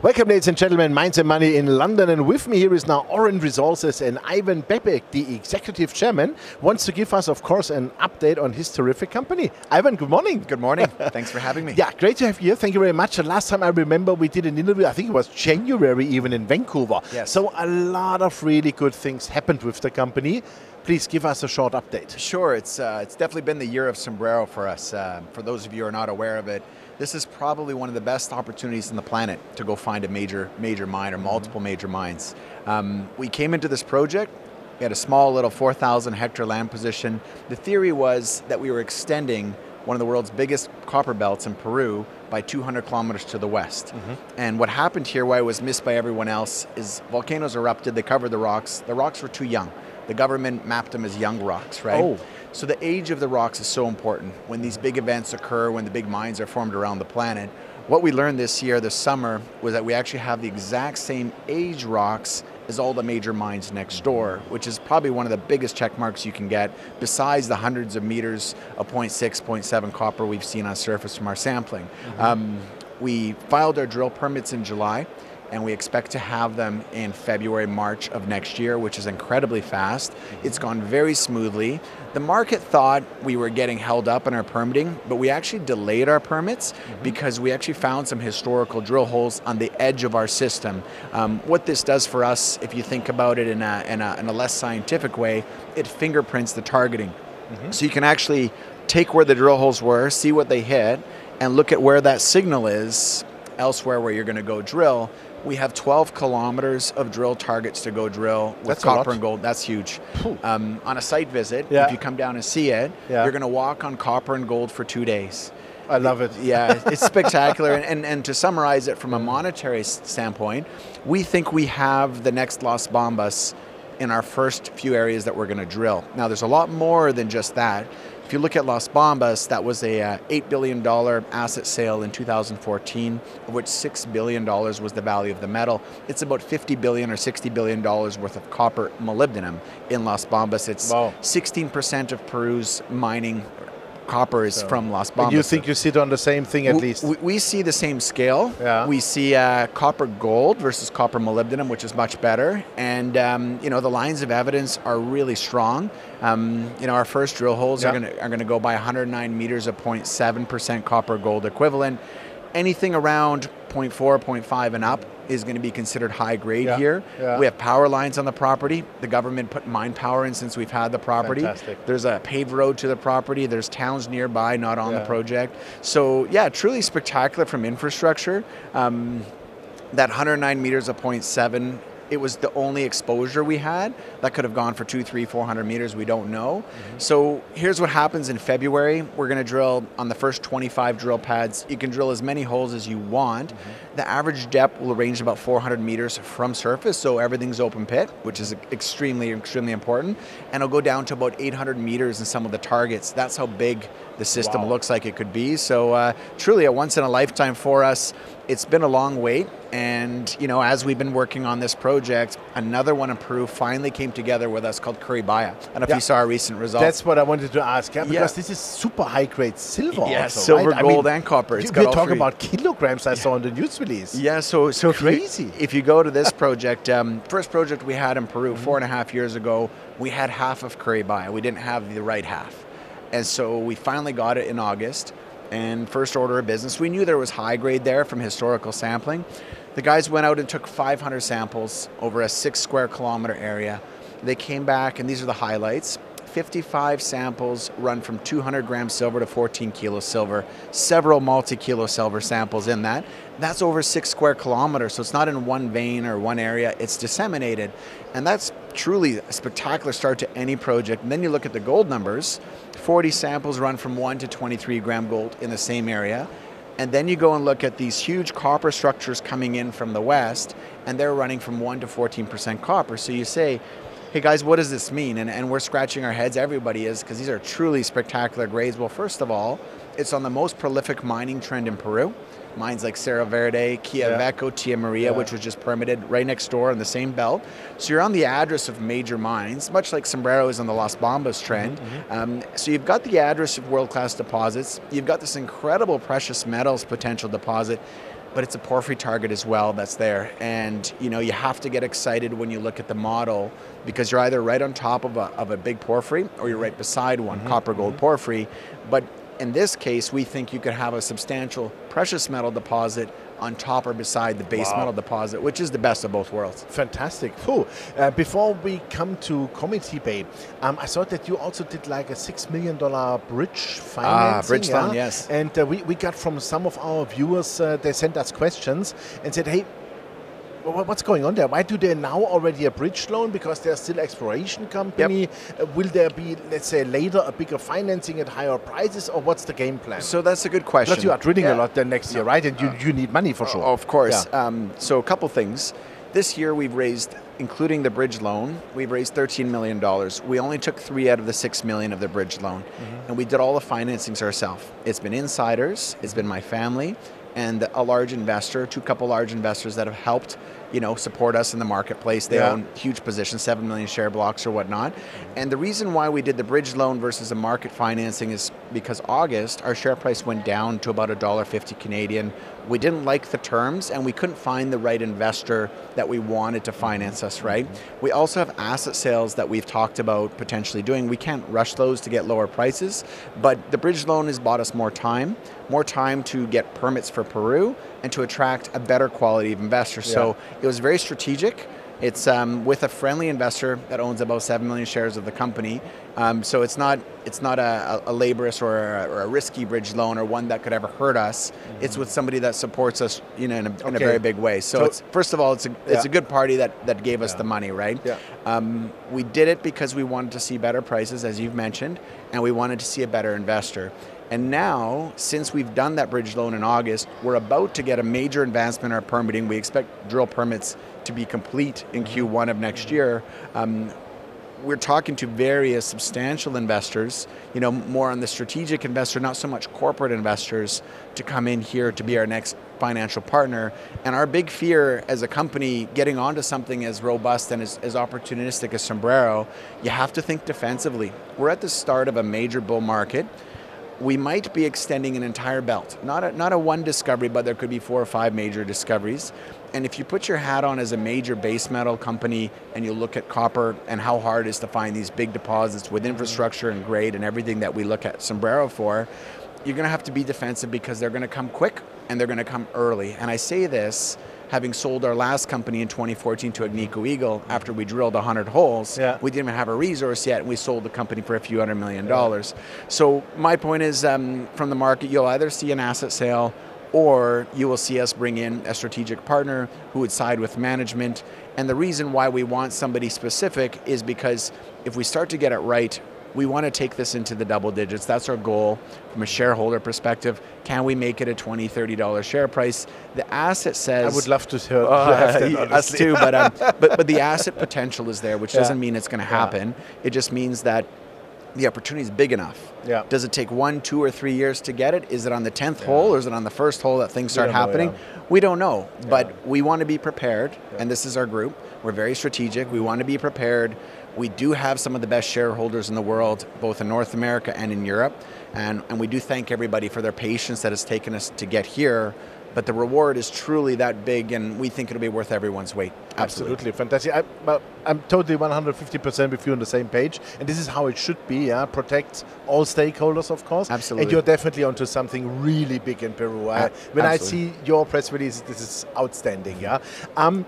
Welcome, ladies and gentlemen, Mines and Money in London. And with me here is now Auryn Resources and Ivan Bebek, the executive chairman, wants to give us, of course, an update on his terrific company. Ivan, good morning. Good morning. Thanks for having me. Yeah, great to have you here. Thank you very much. The last time I remember we did an interview, I think it was January even in Vancouver. Yes. So a lot of really good things happened with the company. Please give us a short update. Sure, it's, uh, it's definitely been the year of sombrero for us. Uh, for those of you who are not aware of it, this is probably one of the best opportunities on the planet to go find a major, major mine or multiple major mines. Um, we came into this project, we had a small little 4,000 hectare land position. The theory was that we were extending one of the world's biggest copper belts in Peru by 200 kilometers to the west. Mm-hmm. And what happened here, why it was missed by everyone else, is volcanoes erupted, they covered the rocks. The rocks were too young. The government mapped them as young rocks, right? Oh. So the age of the rocks is so important. When these big events occur, when the big mines are formed around the planet, what we learned this year, this summer, was that we actually have the exact same age rocks as all the major mines next door, which is probably one of the biggest check marks you can get, besides the hundreds of meters of 0.6, 0.7 copper we've seen on surface from our sampling. Mm-hmm. Um, we filed our drill permits in July and we expect to have them in February, March of next year, which is incredibly fast. It's gone very smoothly. The market thought we were getting held up in our permitting, but we actually delayed our permits mm-hmm. because we actually found some historical drill holes on the edge of our system. Um, what this does for us, if you think about it in a, in a, in a less scientific way, it fingerprints the targeting. Mm-hmm. So you can actually take where the drill holes were, see what they hit, and look at where that signal is elsewhere where you're going to go drill we have 12 kilometers of drill targets to go drill with That's copper and gold. That's huge. Um, on a site visit, yeah. if you come down and see it, yeah. you're going to walk on copper and gold for two days. I love it. yeah, it's spectacular. and, and, and to summarize it from a monetary standpoint, we think we have the next Las Bambas in our first few areas that we're going to drill. Now, there's a lot more than just that. If you look at Las Bambas, that was a uh, $8 billion asset sale in 2014, of which $6 billion was the value of the metal. It's about 50 billion or $60 billion worth of copper molybdenum in Las Bambas. It's wow. 16% of Peru's mining copper is so. from Las Bambas. You think you sit on the same thing at we, least? We, we, see the same scale. Yeah. We see uh, copper gold versus copper molybdenum, which is much better. And um, you know the lines of evidence are really strong. Um, you know our first drill holes yeah. are going are going to go by 109 meters of 0.7 percent copper gold equivalent. Anything around 0.4, 0.5 and up is going to be considered high grade yeah, here. Yeah. We have power lines on the property. The government put mine power in since we've had the property. Fantastic. There's a paved road to the property. There's towns nearby, not on yeah. the project. So yeah, truly spectacular from infrastructure. Um, that 109 meters of 0.7 it was the only exposure we had that could have gone for two, three, four hundred meters. We don't know. Mm-hmm. So here's what happens in February. We're going to drill on the first 25 drill pads. You can drill as many holes as you want. Mm-hmm. The average depth will range about 400 meters from surface, so everything's open pit, which is extremely, extremely important. And it'll go down to about 800 meters in some of the targets. That's how big the system wow. looks like it could be. So uh, truly a once in a lifetime for us. It's been a long wait, and you know, as we've been working on this project, another one in Peru finally came together with us called Curibaya. I don't know if you saw our recent results. That's what I wanted to ask, yeah, because yeah. this is super high grade silver. Yeah, also, silver, right? gold, I mean, and copper. It's we're talking about kilograms. I saw in the news release. Yeah, so so crazy. If you, if you go to this project, um, first project we had in Peru mm-hmm. four and a half years ago, we had half of Curibaya. We didn't have the right half. And so we finally got it in August. And first order of business, we knew there was high grade there from historical sampling. The guys went out and took 500 samples over a six square kilometer area. They came back, and these are the highlights. 55 samples run from 200 grams silver to 14 kilos silver, several multi kilo silver samples in that. That's over six square kilometers, so it's not in one vein or one area, it's disseminated. And that's truly a spectacular start to any project. And then you look at the gold numbers 40 samples run from 1 to 23 gram gold in the same area. And then you go and look at these huge copper structures coming in from the west, and they're running from 1 to 14% copper. So you say, hey guys, what does this mean? And, and we're scratching our heads, everybody is, because these are truly spectacular grades. Well, first of all, it's on the most prolific mining trend in Peru. Mines like Cerro Verde, Quellaveco, yeah. Tia Maria, yeah. which was just permitted right next door on the same belt. So you're on the address of major mines, much like Sombrero is on the Las Bambas trend. Mm-hmm. Um, so you've got the address of world-class deposits. You've got this incredible precious metals potential deposit but it's a porphyry target as well that's there. And you know, you have to get excited when you look at the model because you're either right on top of a, of a big porphyry or you're right beside one, mm-hmm. copper gold porphyry. But in this case, we think you could have a substantial precious metal deposit on top or beside the base wow. metal deposit, which is the best of both worlds. Fantastic. Cool. Uh, before we come to Committee Bay, um, I saw that you also did like a $6 million bridge financing. Ah, bridge yeah? yes. And uh, we, we got from some of our viewers, uh, they sent us questions and said, hey, what's going on there? Why do they now already a bridge loan? Because they're still exploration company. Yep. Uh, will there be, let's say, later a bigger financing at higher prices, or what's the game plan? So that's a good question. Because you are drilling yeah. a lot then next year, right? And you, you need money for sure. Of course. Yeah. Um, so a couple things. This year we've raised, including the bridge loan, we've raised $13 million. We only took three out of the six million of the bridge loan. Mm-hmm. And we did all the financings ourselves. It's been insiders, it's been my family, and a large investor, two couple large investors that have helped you know, support us in the marketplace. They yeah. own huge positions, seven million share blocks or whatnot. And the reason why we did the bridge loan versus a market financing is because August our share price went down to about a dollar fifty Canadian. We didn't like the terms, and we couldn't find the right investor that we wanted to finance us. Right. Mm-hmm. We also have asset sales that we've talked about potentially doing. We can't rush those to get lower prices, but the bridge loan has bought us more time, more time to get permits for Peru and to attract a better quality of investor. Yeah. So it was very strategic. It's um, with a friendly investor that owns about seven million shares of the company. Um, so it's not it's not a, a laborious or a, or a, risky bridge loan or one that could ever hurt us. Mm-hmm. It's with somebody that supports us, you know, in a, okay. in a very big way. So, so, it's first of all, it's a it's a good party that that gave us yeah. the money, right? Yeah. Um, we did it because we wanted to see better prices, as you've mentioned, and we wanted to see a better investor. And now, since we've done that bridge loan in August, we're about to get a major advancement in our permitting. We expect drill permits to be complete in Q1 of next year. Um, we're talking to various substantial investors, you know, more on the strategic investor, not so much corporate investors, to come in here to be our next financial partner. And our big fear as a company getting onto something as robust and as, as opportunistic as Sombrero, you have to think defensively. We're at the start of a major bull market we might be extending an entire belt. Not a, not a one discovery, but there could be four or five major discoveries. And if you put your hat on as a major base metal company and you look at copper and how hard it is to find these big deposits with mm-hmm. infrastructure and grade and everything that we look at Sombrero for, you're going to have to be defensive because they're going to come quick and they're going to come early. And I say this having sold our last company in 2014 to Agnico Eagle after we drilled 100 holes. Yeah. We didn't even have a resource yet, and we sold the company for a few hundred million dollars. So my point is, um, from the market, you'll either see an asset sale or you will see us bring in a strategic partner who would side with management. And the reason why we want somebody specific is because if we start to get it right, we want to take this into the double digits. That's our goal from a shareholder perspective. Can we make it a $20, $30 share price? The asset says. I would love to hear uh, that, us too, but, um, but, but the asset potential is there, which yeah. doesn't mean it's going to happen. Yeah. It just means that the opportunity is big enough. Yeah. Does it take one, two, or three years to get it? Is it on the tenth yeah. hole, or is it on the first hole that things start happening? Know, yeah. We don't know, but we want to be prepared, and this is our group. We're very strategic. We want to be prepared we do have some of the best shareholders in the world, both in North America and in Europe. And, and we do thank everybody for their patience that has taken us to get here. But the reward is truly that big, and we think it'll be worth everyone's wait. Absolutely, Absolutely. fantastic. I, I'm totally 150% with you on the same page, and this is how it should be. Yeah, protect all stakeholders, of course. Absolutely. And you're definitely onto something really big in Peru. I, when Absolutely. I see your press release, this is outstanding. Yeah. Um,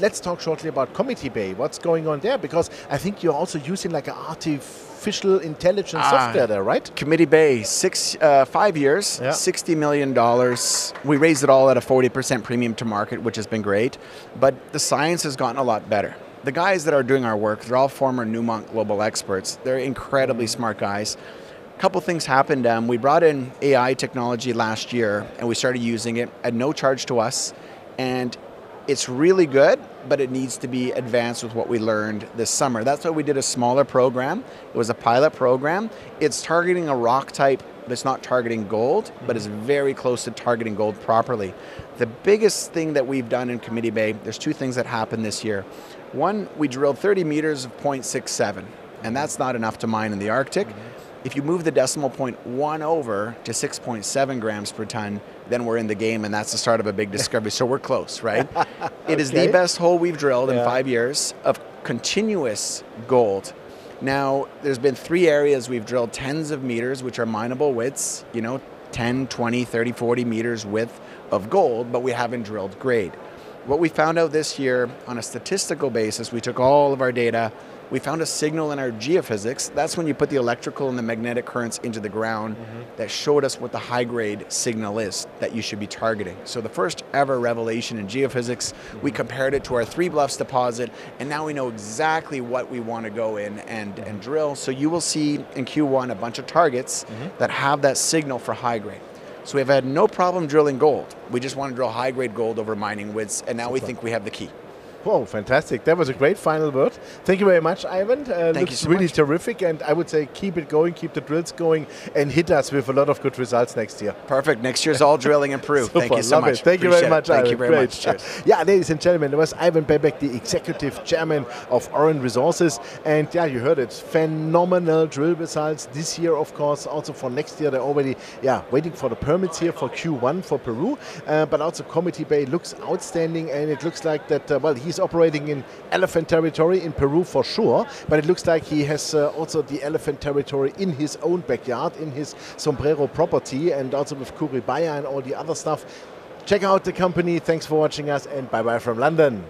let's talk shortly about Committee Bay. What's going on there? Because I think you're also using like an artificial intelligence ah, software there, right? Committee Bay, six, uh, five years, yeah. $60 million. We raised it all at a 40% premium to market, which has been great. But the science has gotten a lot better. The guys that are doing our work, they're all former Newmont global experts. They're incredibly mm-hmm. smart guys A couple things happened. Um, we brought in AI technology last year and we started using it at no charge to us. And it's really good, but it needs to be advanced with what we learned this summer. That's why we did a smaller program. It was a pilot program. It's targeting a rock type, it's not targeting gold, but it's very close to targeting gold properly. The biggest thing that we've done in Committee Bay, there's two things that happened this year. One, we drilled 30 meters of 0.67, and that's not enough to mine in the Arctic. If you move the decimal point one over to 6.7 grams per ton, then we're in the game, and that's the start of a big discovery. so we're close, right? It is Okay. the best hole we've drilled in five years of continuous gold. Now, there's been three areas we've drilled tens of meters, which are mineable widths, you know, 10, 20, 30, 40 meters width of gold, but we haven't drilled grade. What we found out this year on a statistical basis, we took all of our data, we found a signal in our geophysics. That's when you put the electrical and the magnetic currents into the ground mm-hmm. that showed us what the high grade signal is that you should be targeting. So, the first ever revelation in geophysics, we mm-hmm. compared it to our Three Bluffs deposit, and now we know exactly what we want to go in and, mm-hmm. and drill. So, you will see in Q1 a bunch of targets that have that signal for high grade. So, we've had no problem drilling gold. We just want to drill high grade gold over mining widths, and now we think we have the key. Whoa, fantastic. That was a great final word. Thank you very much, Ivan. Uh, Thank you so really much. terrific, and I would say keep it going, keep the drills going, and hit us with a lot of good results next year. Perfect. Next year's all drilling in Peru. Thank you so love much. It. Thank you very Appreciate it. much, Thank Ivan. you very Great. much. Cheers. yeah, ladies and gentlemen, it was Ivan Bebek, the executive chairman of Auryn Resources. And yeah, you heard it. Phenomenal drill results this year, of course. Also for next year, they're already yeah waiting for the permits here for Q1 for Peru. Uh, but also Committee Bay looks outstanding, and it looks like that. Uh, well, he's operating in elephant territory in Peru for sure. But it looks like he has uh, also the elephant territory in his own backyard, in his sombrero property, and also with Curibaya and all the other stuff. Check out the company. Thanks for watching us, and bye bye from London.